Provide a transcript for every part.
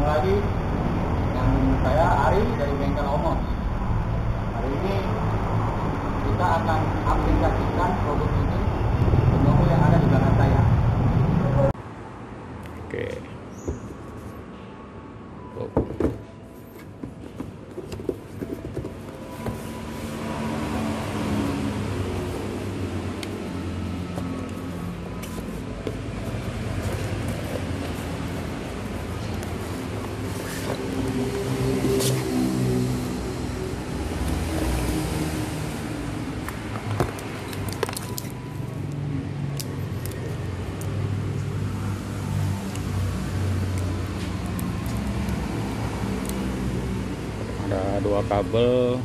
Ketemu lagi dengan saya Ari dari Bengkel Omos. Hari ini kita akan aplikasikan produk ini ke mobil yang ada di belakang saya. Oke. Oh. Ada dua kabel.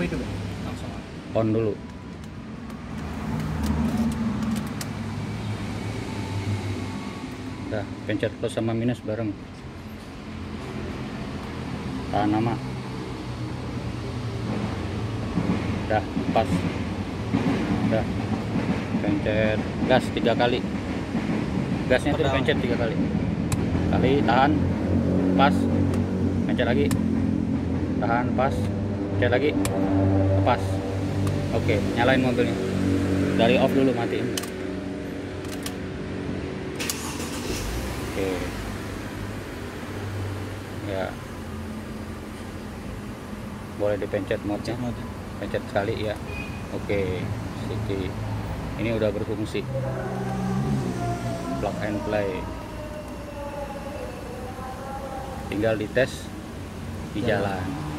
Anu itu langsung. On dulu. Udah, pencet plus sama minus bareng. Tahan nama. Udah, pas. Udah. Pencet gas tiga kali. Gasnya itu pencet tiga kali. Kali tahan. Pas. Pencet lagi. Tahan, pas. Pencet lagi. Pas. Oke, nyalain mobilnya. Dari off dulu matiin. Oke. Ya. Boleh dipencet mode-nya. Pencet sekali ya. Oke. City. Ini udah berfungsi. Plug and play. Tinggal dites di Jalan. jalan.